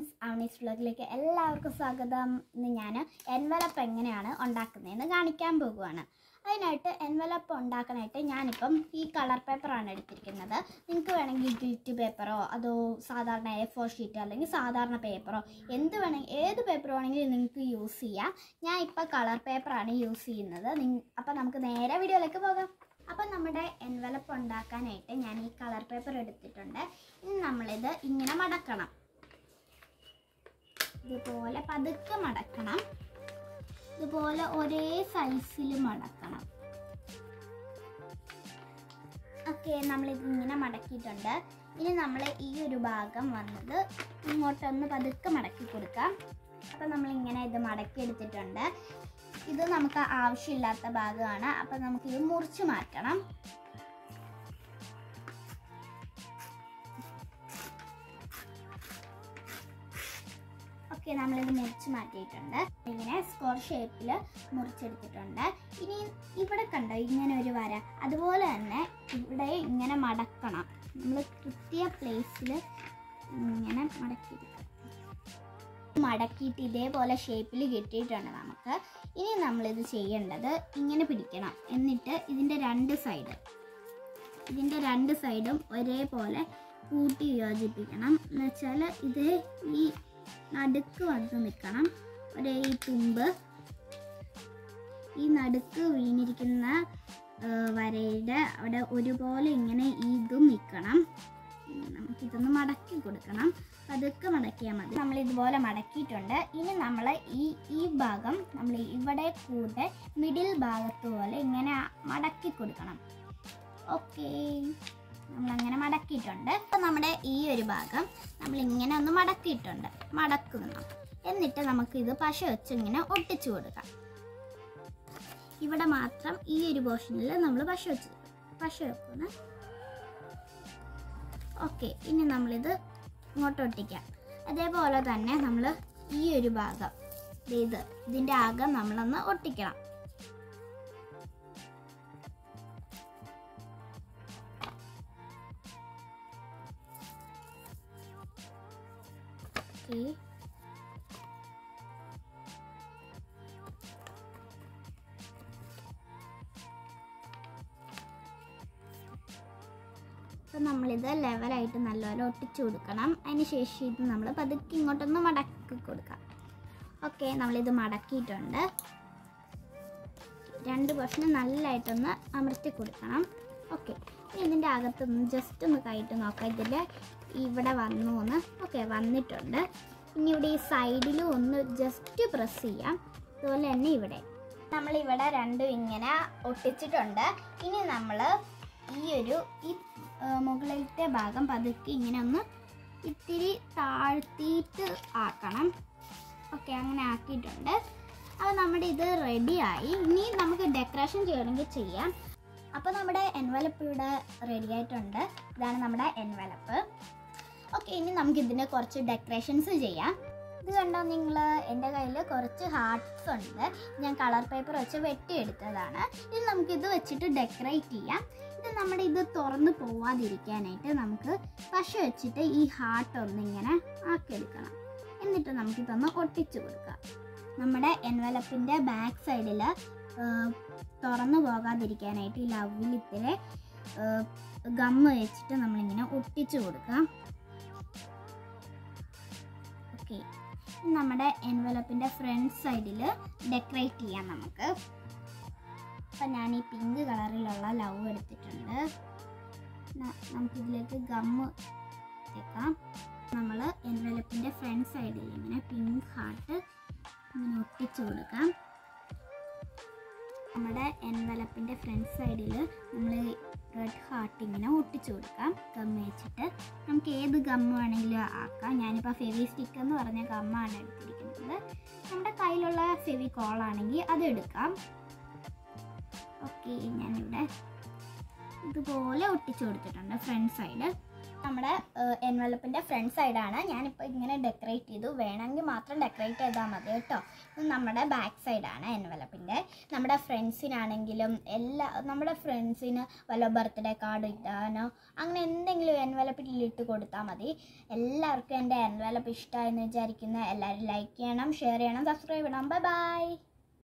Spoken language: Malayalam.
ഫ്രണ്ട്സ് അവണീസ് വ്ളോഗിലേക്ക് എല്ലാവർക്കും സ്വാഗതം. ഇന്ന് ഞാൻ എൻവലപ്പ് എങ്ങനെയാണ് ഉണ്ടാക്കുന്നതെന്ന് കാണിക്കാൻ പോകുവാണ് അതിനായിട്ട് എൻവലപ്പ് ഉണ്ടാക്കാനായിട്ട് ഞാനിപ്പം ഈ കളർ പേപ്പറാണ് എടുത്തിരിക്കുന്നത്. നിങ്ങൾക്ക് വേണമെങ്കിൽ ഗിൽറ്റ് പേപ്പറോ അതോ സാധാരണ എ ഫോർ ഷീറ്റോ അല്ലെങ്കിൽ സാധാരണ പേപ്പറോ എന്ത് വേണമെങ്കിൽ ഏത് പേപ്പർ വേണമെങ്കിലും നിങ്ങൾക്ക് യൂസ് ചെയ്യാം. ഞാൻ ഇപ്പോൾ കളർ പേപ്പറാണ് യൂസ് ചെയ്യുന്നത്. അപ്പം നമുക്ക് നേരെ വീഡിയോയിലേക്ക് പോകാം. അപ്പം നമ്മുടെ എൻവലപ്പ് ഉണ്ടാക്കാനായിട്ട് ഞാൻ ഈ കളർ പേപ്പർ എടുത്തിട്ടുണ്ട്. ഇനി നമ്മളിത് ഇങ്ങനെ മടക്കണം. ഇതുപോലെ പതുക്കെ മടക്കണം. ഇതുപോലെ ഒരേ സൈസിൽ മടക്കണം. ഓക്കെ നമ്മൾ ഇതിങ്ങനെ മടക്കിയിട്ടുണ്ട്. ഇനി നമ്മൾ ഈ ഒരു ഭാഗം വന്നത് ഇങ്ങോട്ടൊന്ന് പതുക്കെ മടക്കി കൊടുക്കാം. അപ്പം നമ്മളിങ്ങനെ ഇത് മടക്കി എടുത്തിട്ടുണ്ട് ഇത് നമുക്ക് ആവശ്യമില്ലാത്ത ഭാഗമാണ്. അപ്പം നമുക്കിത് മുറിച്ച് മാറ്റണം. ഓക്കെ നമ്മളിത് മുറിച്ച് മാറ്റിയിട്ടുണ്ട്. ഇങ്ങനെ സ്ക്വയർ ഷേപ്പിൽ മുറിച്ചെടുത്തിട്ടുണ്ട്. ഇനി ഇവിടെ കണ്ടോ ഇങ്ങനെ ഒരു വര. അതുപോലെ തന്നെ ഇവിടെ ഇങ്ങനെ മടക്കണം. നമ്മൾ കൃത്യ പ്ലേസിൽ ഇങ്ങനെ മടക്കിയെടുക്കണം മടക്കിയിട്ട് ഇതേപോലെ ഷേപ്പിൽ കിട്ടിയിട്ടുണ്ട് നമുക്ക്. ഇനി നമ്മളിത് ചെയ്യേണ്ടത് ഇങ്ങനെ പിടിക്കണം. എന്നിട്ട് ഇതിന്റെ രണ്ട് സൈഡ് ഇതിന്റെ രണ്ട് സൈഡും ഒരേപോലെ കൂട്ടി യോജിപ്പിക്കണം. എന്നുവെച്ചാൽ ഇത് ഈ നടുക്ക് വന്ന് നിൽക്കണം. ഒരേ ഈ തുമ്പ്. ഈ നടുക്ക് വീണിരിക്കുന്ന വരയുടെ അവിടെ ഒരുപോലെ ഇങ്ങനെ ഇതും നിൽക്കണം. നമുക്കിതൊന്ന് മടക്കി കൊടുക്കണം. പതുക്കെ മടക്കിയാൽ മതി. നമ്മൾ ഇതുപോലെ മടക്കിയിട്ടുണ്ട്. ഇനി നമ്മൾ ഈ ഈ ഭാഗം നമ്മൾ ഇവിടെ കൂടെ മിഡിൽ ഭാഗത്ത് പോലെ ഇങ്ങനെ മടക്കി കൊടുക്കണം. ഓക്കേ. നമ്മളങ്ങനെ മടക്കിയിട്ടുണ്ട്. അപ്പം നമ്മുടെ ഈ ഒരു ഭാഗം നമ്മൾ ഇങ്ങനെ ഒന്ന് മടക്കിയിട്ടുണ്ട്. മടക്കുന്ന. എന്നിട്ട് നമുക്ക് ഇത് പശ വെച്ച് ഇങ്ങനെ ഒട്ടിച്ചു കൊടുക്കാം. ഇവിടെ മാത്രം ഈ ഒരു പോർഷനിൽ നമ്മൾ പശ വെച്ച് പശ വെക്കുന്നു. ഓക്കെ ഇനി നമ്മളിത് ഇങ്ങോട്ട് ഒട്ടിക്കാം. അതേപോലെ തന്നെ നമ്മൾ ഈ ഒരു ഭാഗം ഇത് ഇതിന്റെ ആകം നമ്മളൊന്ന് ഒട്ടിക്കണം. ഓക്കെ അപ്പം നമ്മളിത് ലെവലായിട്ട് നല്ലപോലെ ഒട്ടിച്ചു കൊടുക്കണം. അതിന് ശേഷം ഇത് നമ്മൾ പതുക്കെ ഇങ്ങോട്ടൊന്ന് മടക്കി കൊടുക്കാം. ഓക്കെ നമ്മളിത് മടക്കിയിട്ടുണ്ട്. രണ്ട് പോർഷന് നല്ലതായിട്ടൊന്ന് അമർത്തി കൊടുക്കണം. ഓക്കെ ഇനി ഇതിന്റെ അകത്തൊന്ന് ജസ്റ്റ് ഒന്ന് കയറ്റി നോക്കാം. ഇതിൽ ഇവിടെ വന്നു എന്ന്. ഓക്കെ വന്നിട്ടുണ്ട്. ഇനി ഇവിടെ ഈ സൈഡിൽ ഒന്ന് ജസ്റ്റ് പ്രസ് ചെയ്യാം. അതുപോലെ തന്നെ ഇവിടെ. നമ്മളിവിടെ രണ്ടും ഇങ്ങനെ ഒട്ടിച്ചിട്ടുണ്ട്. ഇനി നമ്മൾ ഈ ഒരു ഈ മുകളിലത്തെ ഭാഗം പതുക്കി ഇങ്ങനെ ഒന്ന് ഇത്തിരി താഴ്ത്തിയിട്ട് ആക്കണം. ഓക്കെ അങ്ങനെ ആക്കിയിട്ടുണ്ട്. അപ്പോൾ നമ്മുടെ ഇത് റെഡിയായി ഇനി നമുക്ക് ഡെക്കറേഷൻ ചെയ്യണമെങ്കിൽ ചെയ്യാം. അപ്പോൾ നമ്മുടെ എൻവലപ്പ് ഇവിടെ റെഡി ആയിട്ടുണ്ട്. ഇതാണ് നമ്മുടെ എൻവലപ്പ് ഓക്കെ ഇനി നമുക്ക് ഇതിന് കുറച്ച് ഡെക്കറേഷൻസ് ചെയ്യാം. ഇത് കണ്ടോ നിങ്ങൾ എന്റെ കയ്യിൽ കുറച്ച് ഹാർട്ട്സ് ഉണ്ട്. ഞാൻ കളർ പേപ്പർ വെച്ച് വെട്ടിയെടുത്തതാണ്. ഇനി നമുക്ക് ഇത് വെച്ചിട്ട് ഡെക്കറേറ്റ് ചെയ്യാം. ഇത് നമ്മുടെ ഇത് തുറന്ന് പോവാതിരിക്കാനായിട്ട് നമുക്ക് പശ വെച്ചിട്ട് ഈ ഹാർട്ട് ഒന്നിങ്ങനെ ആക്കിയെടുക്കണം. എന്നിട്ട് നമുക്കിതൊന്ന് ഒട്ടിച്ചു കൊടുക്കാം. നമ്മുടെ എൻവലപ്പിന്റെ ബാക്ക് സൈഡിൽ തുറന്നു പോകാതിരിക്കാനായിട്ട് ഈ ലവ്ലിത്തിലെ ഗമ്മ് വെച്ചിട്ട് നമ്മളിങ്ങനെ ഒട്ടിച്ചു കൊടുക്കാം. ഓക്കെ നമ്മുടെ എൻവലപ്പിന്റെ ഫ്രണ്ട് സൈഡിൽ ഡെക്കറേറ്റ് ചെയ്യാം നമുക്ക്. അപ്പം ഞാൻ ഈ പിങ്ക് കളറിലുള്ള ലവ് എടുത്തിട്ടുണ്ട്. നമുക്കിതിലേക്ക് ഗമ്മ് വെക്കാം. നമ്മൾ എൻവലപ്പിന്റെ ഫ്രണ്ട് സൈഡിൽ ഇങ്ങനെ പിങ്ക് ഹാർട്ട് ഇങ്ങനെ ഒട്ടിച്ചു കൊടുക്കാം. നമ്മുടെ എൻവലപ്പിന്റെ ഫ്രണ്ട് സൈഡിൽ നമ്മൾ റെഡ് ഹാർട്ട് ഇങ്ങനെ ഒട്ടിച്ചു കൊടുക്കാം. ഗം വെച്ചിട്ട് നമുക്ക് ഏത് ഗം വേണമെങ്കിലും ആക്കാം. ഞാനിപ്പോൾ ഫെവി സ്റ്റിക്ക് എന്ന് പറഞ്ഞ ഗമ്മാണ് എടുത്തിരിക്കുന്നത്. നമ്മുടെ കയ്യിലുള്ള ഫെവി കോളാണെങ്കിൽ അതെടുക്കാം ഓക്കെ ഞാനിവിടെ ഇതുപോലെ ഒട്ടിച്ചു കൊടുത്തിട്ടുണ്ട്. ഫ്രണ്ട് സൈഡ് നമ്മുടെ എൻവലപ്പിന്റെ ഫ്രണ്ട് സൈഡാണ്. ഞാനിപ്പോൾ ഇങ്ങനെ ഡെക്കറേറ്റ് ചെയ്തു. വേണമെങ്കിൽ മാത്രം ഡെക്കറേറ്റ് ചെയ്താൽ മതി കേട്ടോ. ഇത് നമ്മുടെ ബാക്ക് സൈഡാണ് എൻവലപ്പിന്റെ നമ്മുടെ ഫ്രണ്ട്സിനാണെങ്കിലും എല്ലാ നമ്മുടെ ഫ്രണ്ട്സിന് വല്ല ബർത്ത്ഡേ കാർഡ് ഇടാനോ അങ്ങനെ എന്തെങ്കിലും എൻവലപ്പിൽ ഇട്ട് കൊടുത്താൽ മതി. എല്ലാവർക്കും എന്റെ എൻവലപ്പ് ഇഷ്ടമായെന്ന് വിചാരിക്കുന്ന എല്ലാവരും ലൈക്ക് ചെയ്യണം ഷെയർ ചെയ്യണം സബ്സ്ക്രൈബ് ചെയ്യണം ബൈ ബൈ